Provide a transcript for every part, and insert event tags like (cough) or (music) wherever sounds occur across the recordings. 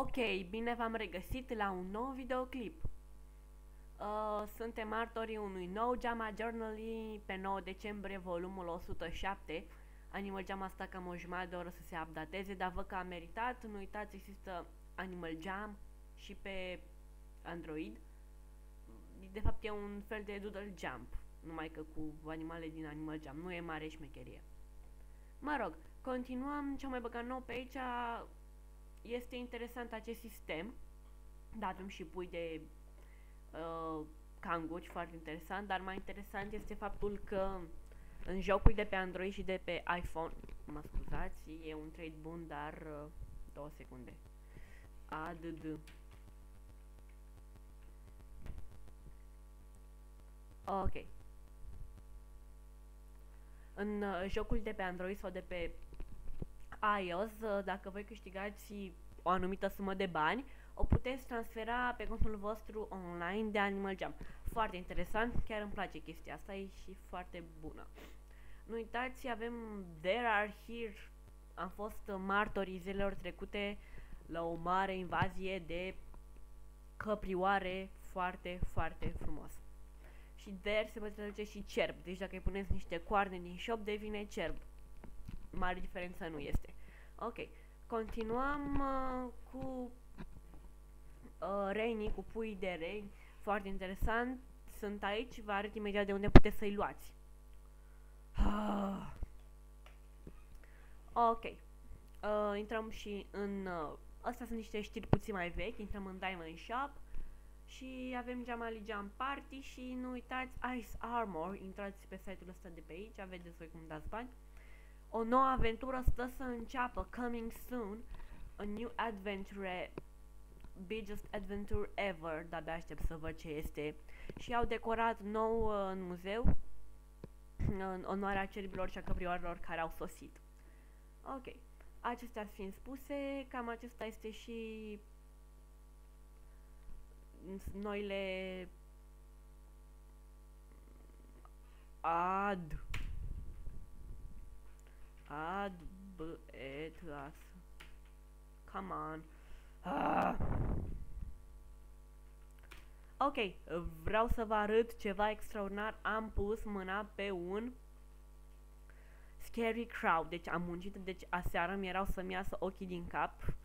Ok, bine v-am regăsit la un nou videoclip. Uh, suntem martorii unui nou JAMA Journal pe 9 decembrie, volumul 107. Animal Jam a stat cam o jumătate de oră să se updateze, dar văd că a meritat. Nu uitați, există Animal Jam și pe Android. De fapt e un fel de Doodle Jump, numai că cu animale din Animal Jam. Nu e mare șmecherie. Mă rog, continuăm. Ce mai băgat nou pe aici este interesant acest sistem. Da, avem și pui de uh, canguri, foarte interesant, dar mai interesant este faptul că în jocul de pe Android și de pe iPhone, mă scuzați, e un trade bun, dar uh, două secunde. ADD. Ok. În uh, jocul de pe Android sau de pe iOS, uh, dacă voi câștigați o anumită sumă de bani, o puteți transfera pe contul vostru online de Animal Jam. Foarte interesant, chiar îmi place chestia asta, e și foarte bună. Nu uitați, avem There Are Here, am fost martorii zilelor trecute la o mare invazie de căprioare foarte, foarte frumos. Și there se poate traduce și cerb, deci dacă îi puneți niște coarne din shop, devine cerb. Mare diferență nu este. Ok, continuăm uh, cu uh, reinii, cu pui de rei, foarte interesant. Sunt aici, vă arăt imediat de unde puteți să-i luați. Ah. (sighs) Ok, uh, intrăm și în... Uh, astea sunt niște știri puțin mai vechi, intrăm în Diamond Shop și avem Jamali Jam Party și nu uitați Ice Armor, intrați pe site-ul ăsta de pe aici, vedeți voi cum dați bani. O nouă aventură stă să înceapă, coming soon, a new adventure, biggest adventure ever, dar de aștept să văd ce este. Și au decorat nou uh, în muzeu, în onoarea cerbilor și a căprioarelor care au sosit. Ok, acestea fiind spuse, cam acesta este și noile ad Ad b et as. Come on. Ah. Ok, vreau să vă arăt ceva extraordinar. Am pus mâna pe un Scary Crowd. Deci am muncit, deci aseară mi erau să-mi iasă ochii din cap.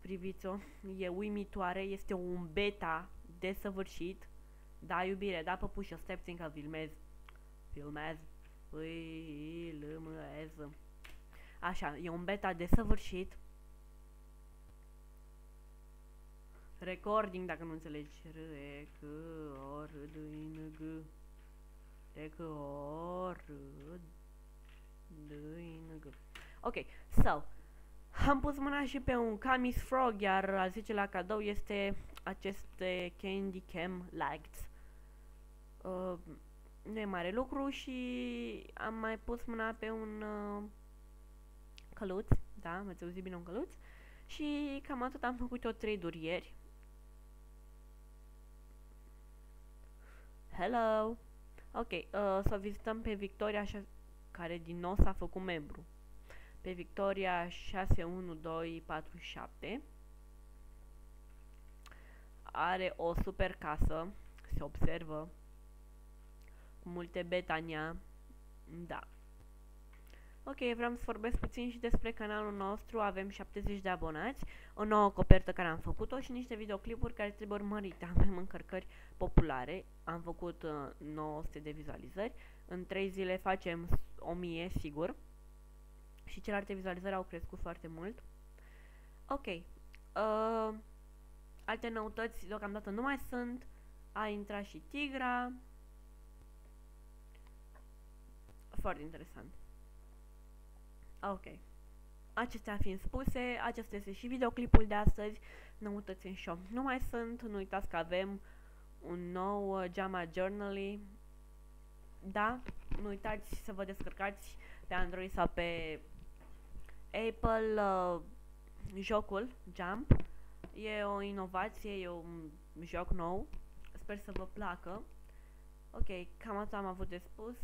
Priviți-o, e uimitoare, este un beta desăvârșit. Da, iubire, da, păpușă, stai puțin că filmez. Filmez. Filmez. Așa, e un beta desăvârșit. Recording, dacă nu înțelegi. R, E, C, O, R, D, I, N, G. R, C, O, R, D, I, N, G. Ok, so. Am pus mâna și pe un Camis Frog, iar al 10 la cadou este aceste Candy Cam Lights. Uh, nu e mare lucru și am mai pus mâna pe un uh, căluț, da, m-ați auzit bine un căluț. Și cam atât am făcut o trade-uri ieri. Hello! Ok, uh, să vizităm pe Victoria, așa, care din nou s-a făcut membru. Pe Victoria 61247. Are o super casă, se observă, cu multe betania. Da, Ok, vreau să vorbesc puțin și despre canalul nostru, avem 70 de abonați, o nouă copertă care am făcut-o și niște videoclipuri care trebuie urmărite. (laughs) Avem încărcări populare, am făcut uh, 900 de vizualizări, în 3 zile facem 1000 sigur și celelalte vizualizări au crescut foarte mult. Ok, uh, alte noutăți deocamdată nu mai sunt, a intrat și Tigra, foarte interesant. Ok. Acestea fiind spuse, acesta este și videoclipul de astăzi. Noutăți în shop nu mai sunt. Nu uitați că avem un nou uh, JAMA Journal. Da, nu uitați să vă descărcați pe Android sau pe Apple uh, jocul Jump. E o inovație, e un joc nou. Sper să vă placă. Ok, cam atât am avut de spus.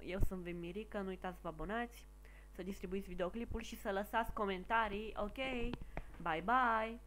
Eu sunt Vimirica, nu uitați să vă abonați să distribuiți videoclipul și să lăsați comentarii. Ok, bye bye!